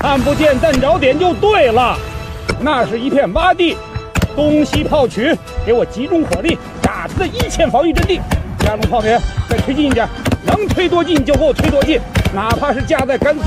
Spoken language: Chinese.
看不见弹着点就对了，那是一片洼地，东西炮群给我集中火力打他的一线防御阵地，加农炮连再推进一点，能推多近就给我推多近，哪怕是架在杆子。